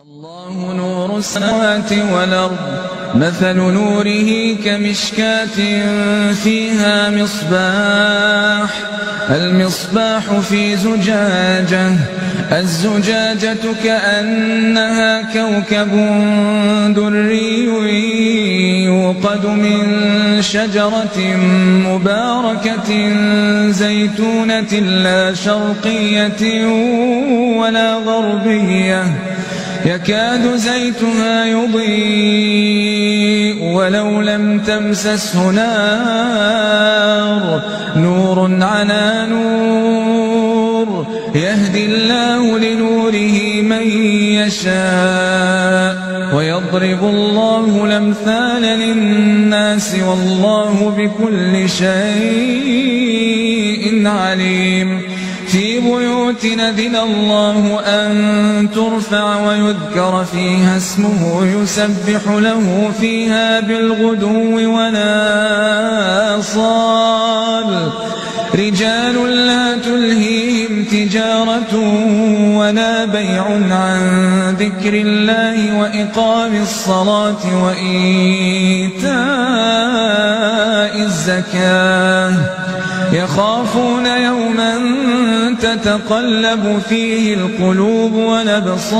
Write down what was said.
الله نور السماوات والأرض مثل نوره كمشكاة فيها مصباح. المصباح في زجاجة الزجاجة كأنها كوكب دري يوقد من شجرة مباركة زيتونة لا شرقية ولا غربية. يكاد زيتها يضيء ولو لم تمسسه نار. نور على نور. يهدي الله لنوره من يشاء. ويضرب الله الأمثال للناس والله بكل شيء عليم. في بيوت نذن الله أن ترفع ويذكر فيها اسمه يسبح له فيها بالغدو ولا صال رجال لا تلهيهم تجارة ولا بيع عن ذكر الله وإقام الصلاة وإيتاء الزكاة. يخافون يوما تتقلب فيه القلوب والأبصار.